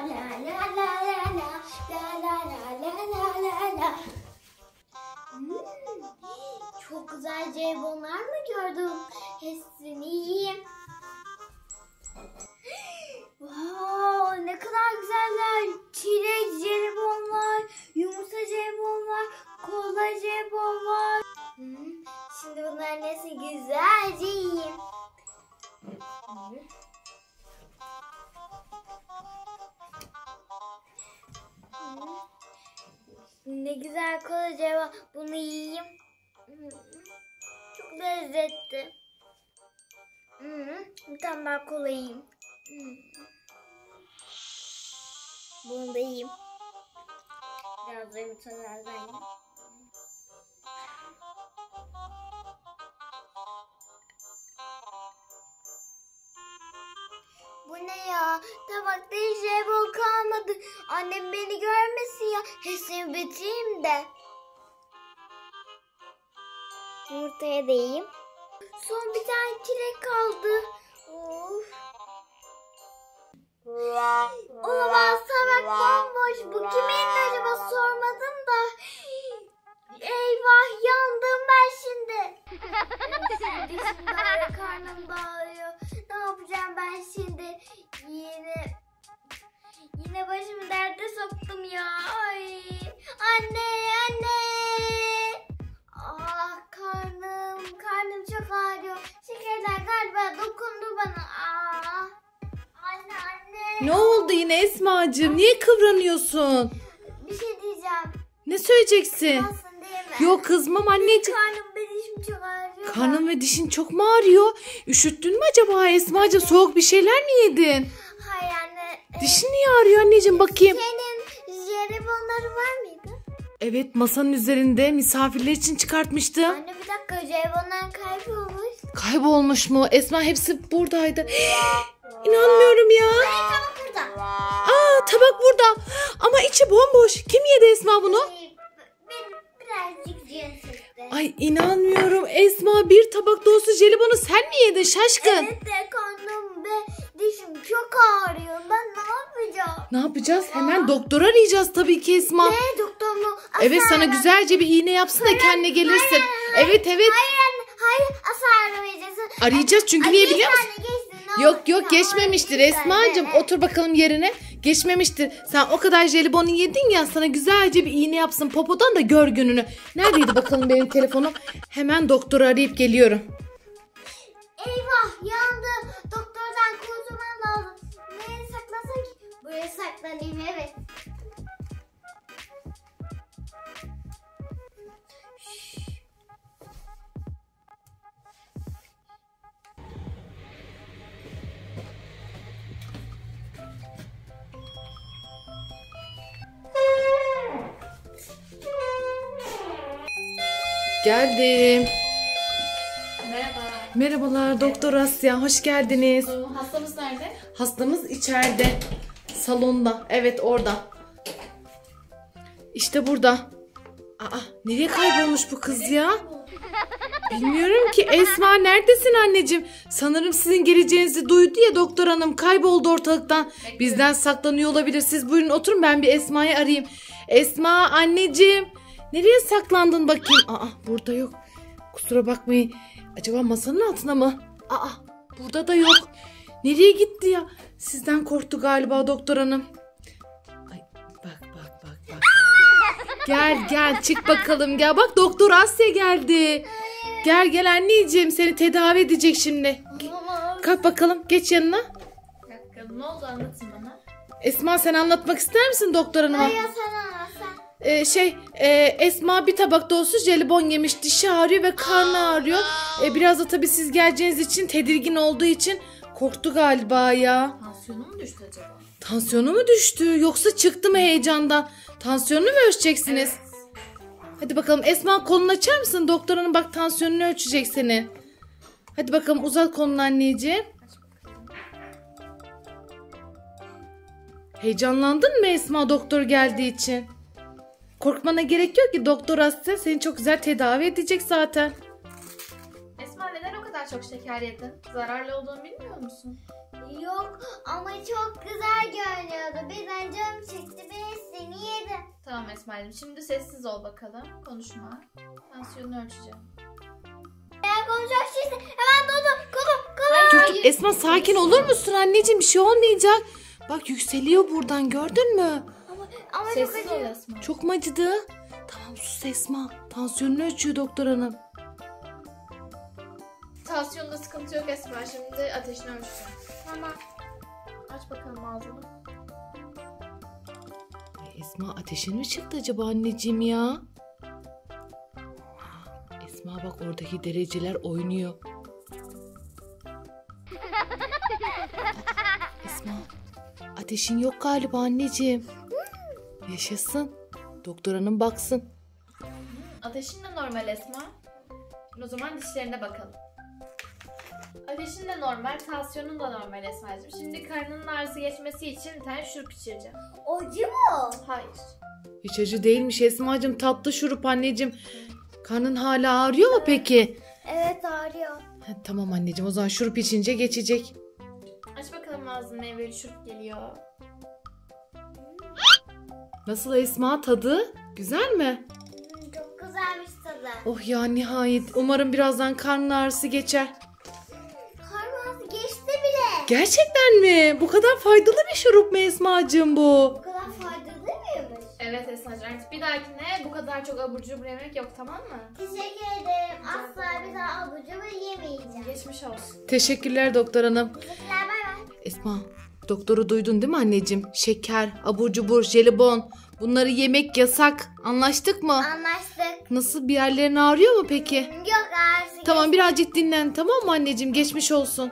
Hmm, Çok güzel jelibonlar mı gördüm? Hepsini yiyeyim. Lezzetli. Hmm. Bir tane daha kola yiyeyim. Hmm. Bunu da yiyeyim. Biraz da yumurtalardan yiyeyim. Bu ne ya? Tabakta hiç jelibon kalmadı. Annem beni görmesin ya. Hepsini bitireyim de. Yumurtaya da. Son bir tane çilek kaldı. Of. Olamaz tabak bomboş. Bu kimin acaba sormadım da. Eyvah yandım ben şimdi. De ağrıyor, karnım da ağrıyor. Ne yapacağım ben şimdi? Yine yine başımı derde soktum ya. Ay. Anne anne. Çok ağrıyor. Şekerler galiba dokundu bana. Ah. Anne anne. Ne oldu yine Esma'cığım? Niye kıvranıyorsun? Bir şey diyeceğim. Ne söyleyeceksin? Nasılsın değil mi? Yok kızmam anneciğim. Karnım benim çok ağrıyor. Karnın ve dişin çok mu ağrıyor? Üşüttün mü acaba Esma'cığım? Soğuk bir şeyler mi yedin? Hayır anne. e, Dişin niye ağrıyor anneciğim bakayım. Senin jelibonları var mıydı? Evet masanın üzerinde misafirler için çıkartmıştım. Anne bir dakika jelibonlar kaybolmuş. Kaybolmuş mu? Esma hepsi buradaydı. İnanmıyorum ya. Ay tamam burada. Aa tabak burada. Ama içi bomboş. Kim yedi Esma bunu? Benim birazcık canım çekti. Ay inanmıyorum. Esma bir tabak dolusu jelibonu sen mi yedin şaşkın? Evet de karnım ve dişim çok ağrıyor. Ben ne yapacağım? Ne yapacağız? Hemen doktor arayacağız tabii ki Esma. Ne doktor mu? Evet sana güzelce bir iğne yapsın da kendine gelirsin. hayır, hayır. Evet evet. Hayır hayır asla aramayacaksın. Arayacağız çünkü Ay, niye biliyor musun? geçsin, Yok yok geçmemiştir Esma'cığım. Otur bakalım yerine. Geçmemiştir. Sen o kadar jelibonu yedin ya sana güzelce bir iğne yapsın popodan da gör gününü. Neredeydi bakalım benim telefonum? Hemen doktoru arayıp geliyorum. Buraya saklanayım evet. Geldim. Merhaba. Merhabalar Doktor Asya hoş geldiniz. Hastamız nerede? Hastamız içeride. Salonda. Evet orada. İşte burada. Aa nereye kaybolmuş bu kız ya? Bilmiyorum ki Esma neredesin anneciğim? Sanırım sizin geleceğinizi duydu ya doktor hanım kayboldu ortalıktan. Bizden saklanıyor olabilir. Siz buyurun oturun ben bir Esma'yı arayayım. Esma anneciğim nereye saklandın bakayım? Aa burada yok. Kusura bakmayın. Acaba masanın altına mı? Aa burada da yok. Nereye gitti ya? Sizden korktu galiba doktor hanım. Ay bak bak bak bak. Gel gel çık bakalım gel. Bak doktor Asya geldi. Gel gel anneciğim seni tedavi edecek şimdi. Kalk bakalım geç yanına. Bir dakika ne oldu anlatın bana. Esma sen anlatmak ister misin doktor hanıma? Hayır sen anlatsan. Ee, şey e, Esma bir tabak dolusu jelibon yemiş dişi ağrıyor ve karnı ağrıyor. E, biraz da tabii siz geleceğiniz için tedirgin olduğu için korktu galiba ya. Tansiyonu mu düştü acaba? Tansiyonu mu düştü yoksa çıktı mı heyecandan? Tansiyonunu mu ölçeceksiniz? Hadi bakalım Esma kolunu açar mısın? Doktor hanım bak tansiyonunu ölçecek seni. Hadi bakalım uzat kolunu anneciğim. Heyecanlandın mı Esma doktor geldiği için? Korkmana gerek yok ki doktor hasta seni çok güzel tedavi edecek zaten. Kadar çok şeker yedin? Zararlı olduğunu bilmiyor musun? Yok ama çok güzel görünüyordu. Birden canım çekti ve seni yedim. Tamam Esma'cığım şimdi sessiz ol bakalım. Konuşma. Tansiyonunu ölçeceğim. Eğer konuşacaksın hemen dur Koku koku. Dur dur Esma sakin olur musun anneciğim bir şey olmayacak. Bak yükseliyor buradan gördün mü? Ama, ama çok Sessiz ol acıyor. Esma. Çok mu acıdı? Tamam sus Esma. Tansiyonunu ölçüyor doktor hanım. Tansiyonda sıkıntı yok Esma. Şimdi ateşini ölçeceğim. Tamam. Aç bakalım ağzını. Ay, Esma ateşin mi çıktı acaba anneciğim ya? Esma bak oradaki dereceler oynuyor. Esma ateşin yok galiba anneciğim. Yaşasın. Doktor hanım baksın. Ateşin de normal Esma. Şimdi o zaman dişlerine bakalım. Ateşin de normal, tansiyonun da normal Esma'cığım. Şimdi karnının ağrısı geçmesi için bir tane şurup içireceğim. Acı mı? Hayır. Hiç acı değilmiş Esma'cığım tatlı şurup anneciğim. Karnın hala ağrıyor mu peki? Evet ağrıyor. Ha, tamam anneciğim o zaman şurup içince geçecek. Aç bakalım ağzını meyveli şurup geliyor. Nasıl Esma tadı? Güzel mi? Çok güzelmiş tadı. Oh ya nihayet. Umarım birazdan karnın ağrısı geçer. Gerçekten mi? Bu kadar faydalı bir şurup mu Esma'cığım bu? Bu kadar faydalı mıymış? Evet Esma'cığım artık bir dahakine bu kadar çok abur cubur yemek yok tamam mı? Teşekkür ederim. Asla bir daha abur cubur yemeyeceğim. Geçmiş olsun. Teşekkürler doktor hanım. Teşekkürler bay bay. Esma doktoru duydun değil mi anneciğim? Şeker, abur cubur, jelibon bunları yemek yasak. Anlaştık mı? Anlaştık. Nasıl bir yerlerin ağrıyor mu peki? Yok ağrısı Tamam birazcık dinlen tamam mı anneciğim? Geçmiş olsun.